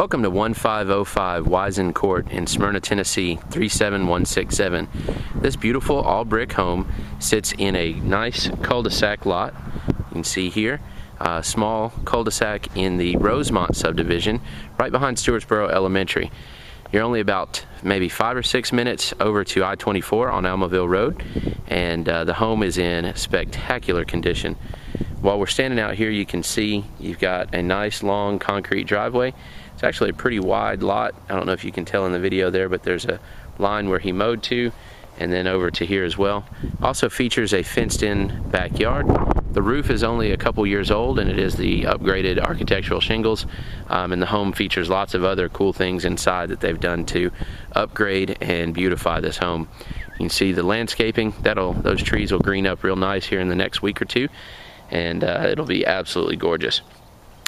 Welcome to 1505 Wisan Court in Smyrna, Tennessee 37167. This beautiful all brick home sits in a nice cul-de-sac lot. You can see here a small cul-de-sac in the Rosemont subdivision right behind Stewartsboro Elementary. You're only about maybe five or six minutes over to I-24 on Almaville Road and uh, the home is in spectacular condition. While we're standing out here you can see you've got a nice long concrete driveway it's actually a pretty wide lot. I don't know if you can tell in the video there, but there's a line where he mowed to and then over to here as well. Also features a fenced in backyard. The roof is only a couple years old and it is the upgraded architectural shingles um, and the home features lots of other cool things inside that they've done to upgrade and beautify this home. You can see the landscaping, that'll those trees will green up real nice here in the next week or two and uh, it'll be absolutely gorgeous.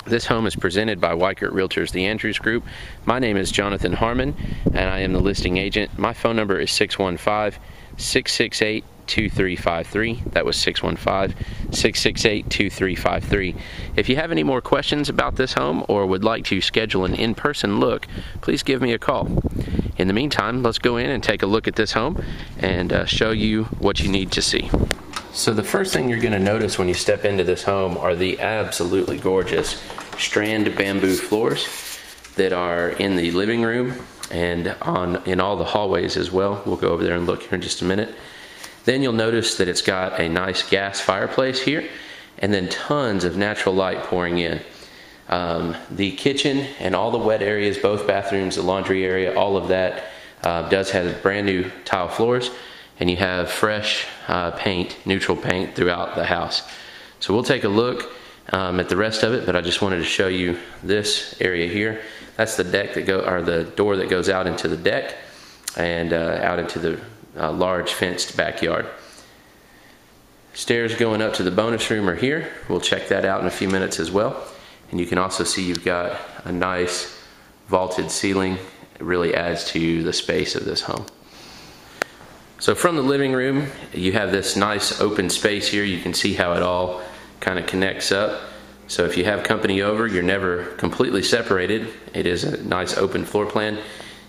This home is presented by Weichert Realtors, the Andrews Group. My name is Jonathan Harmon, and I am the listing agent. My phone number is 615 668 2353. That was 615 668 2353. If you have any more questions about this home or would like to schedule an in person look, please give me a call. In the meantime, let's go in and take a look at this home and uh, show you what you need to see. So the first thing you're going to notice when you step into this home are the absolutely gorgeous strand bamboo floors that are in the living room and on in all the hallways as well. We'll go over there and look here in just a minute. Then you'll notice that it's got a nice gas fireplace here and then tons of natural light pouring in. Um, the kitchen and all the wet areas, both bathrooms, the laundry area, all of that uh, does have brand new tile floors and you have fresh uh, paint, neutral paint throughout the house. So we'll take a look um, at the rest of it, but I just wanted to show you this area here. That's the deck that go, or the door that goes out into the deck and uh, out into the uh, large fenced backyard. Stairs going up to the bonus room are here. We'll check that out in a few minutes as well. And you can also see you've got a nice vaulted ceiling. It really adds to the space of this home. So from the living room, you have this nice open space here. You can see how it all kind of connects up. So if you have company over, you're never completely separated. It is a nice open floor plan. You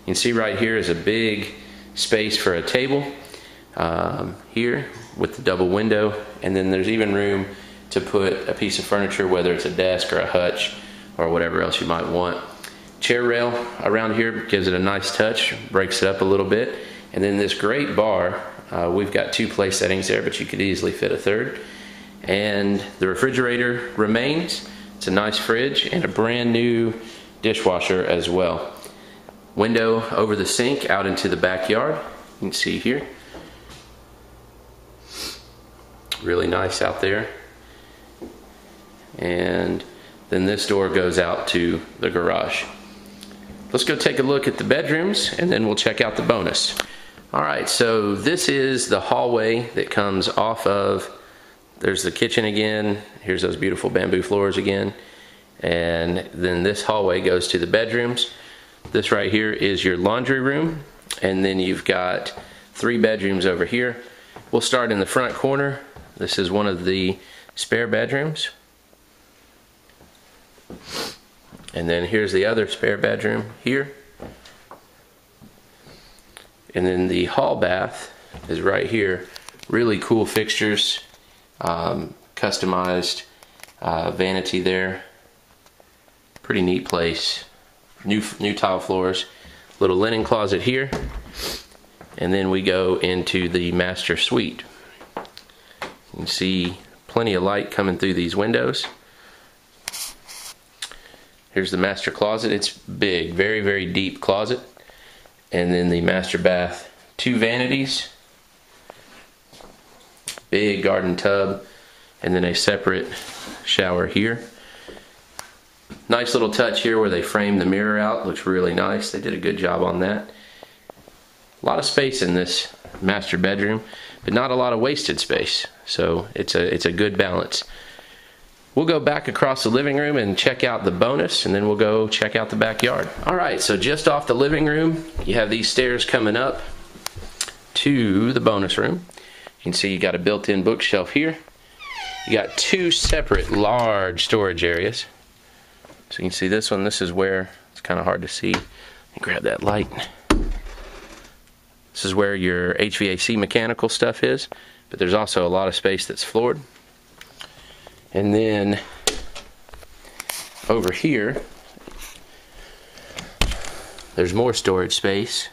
can see right here is a big space for a table um, here with the double window. And then there's even room to put a piece of furniture, whether it's a desk or a hutch or whatever else you might want. Chair rail around here gives it a nice touch, breaks it up a little bit. And then this great bar, uh, we've got two place settings there, but you could easily fit a third. And the refrigerator remains. It's a nice fridge and a brand new dishwasher as well. Window over the sink out into the backyard. You can see here. Really nice out there. And then this door goes out to the garage. Let's go take a look at the bedrooms and then we'll check out the bonus. All right, so this is the hallway that comes off of, there's the kitchen again, here's those beautiful bamboo floors again, and then this hallway goes to the bedrooms. This right here is your laundry room, and then you've got three bedrooms over here. We'll start in the front corner. This is one of the spare bedrooms. And then here's the other spare bedroom here. And then the hall bath is right here. Really cool fixtures, um, customized uh, vanity there. Pretty neat place. New, new tile floors. Little linen closet here. And then we go into the master suite. You can see plenty of light coming through these windows. Here's the master closet. It's big, very, very deep closet and then the master bath. Two vanities. Big garden tub. And then a separate shower here. Nice little touch here where they framed the mirror out. Looks really nice. They did a good job on that. A lot of space in this master bedroom but not a lot of wasted space. So it's a it's a good balance We'll go back across the living room and check out the bonus and then we'll go check out the backyard. All right, so just off the living room, you have these stairs coming up to the bonus room. You can see you got a built-in bookshelf here. You got two separate large storage areas. So you can see this one, this is where it's kind of hard to see. Grab that light. This is where your HVAC mechanical stuff is, but there's also a lot of space that's floored. And then over here, there's more storage space.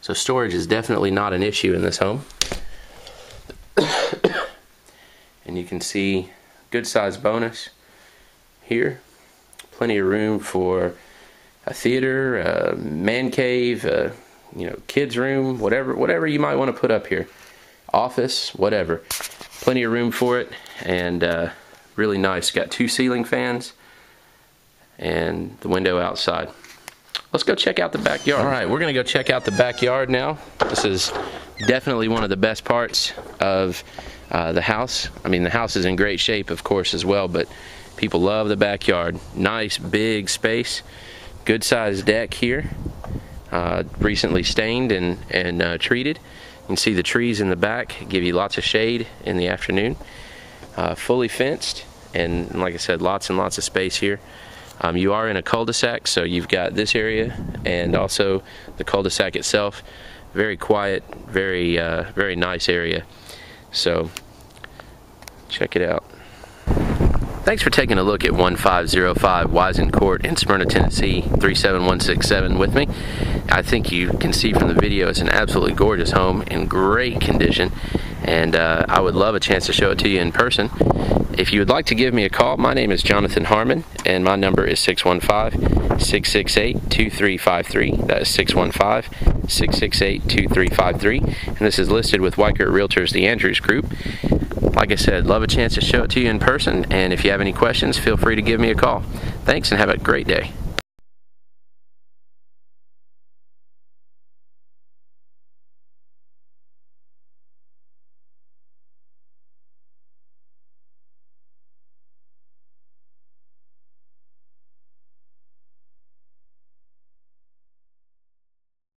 So storage is definitely not an issue in this home. and you can see good size bonus here. Plenty of room for a theater, a man cave, a you know, kids room, whatever, whatever you might want to put up here. Office, whatever. Plenty of room for it and uh, really nice. Got two ceiling fans and the window outside. Let's go check out the backyard. All right, we're gonna go check out the backyard now. This is definitely one of the best parts of uh, the house. I mean, the house is in great shape, of course, as well, but people love the backyard. Nice, big space, good sized deck here uh, recently stained and, and uh, treated. You can see the trees in the back give you lots of shade in the afternoon. Uh, fully fenced and like I said lots and lots of space here. Um, you are in a cul-de-sac so you've got this area and also the cul-de-sac itself. Very quiet, very uh, very nice area. So check it out. Thanks for taking a look at 1505 Wisan Court in Smyrna, Tennessee 37167 with me. I think you can see from the video it's an absolutely gorgeous home in great condition and uh, I would love a chance to show it to you in person. If you would like to give me a call, my name is Jonathan Harmon and my number is 615-668-2353. That is 615-668-2353 and this is listed with Weichert Realtors The Andrews Group like I said, love a chance to show it to you in person, and if you have any questions, feel free to give me a call. Thanks and have a great day.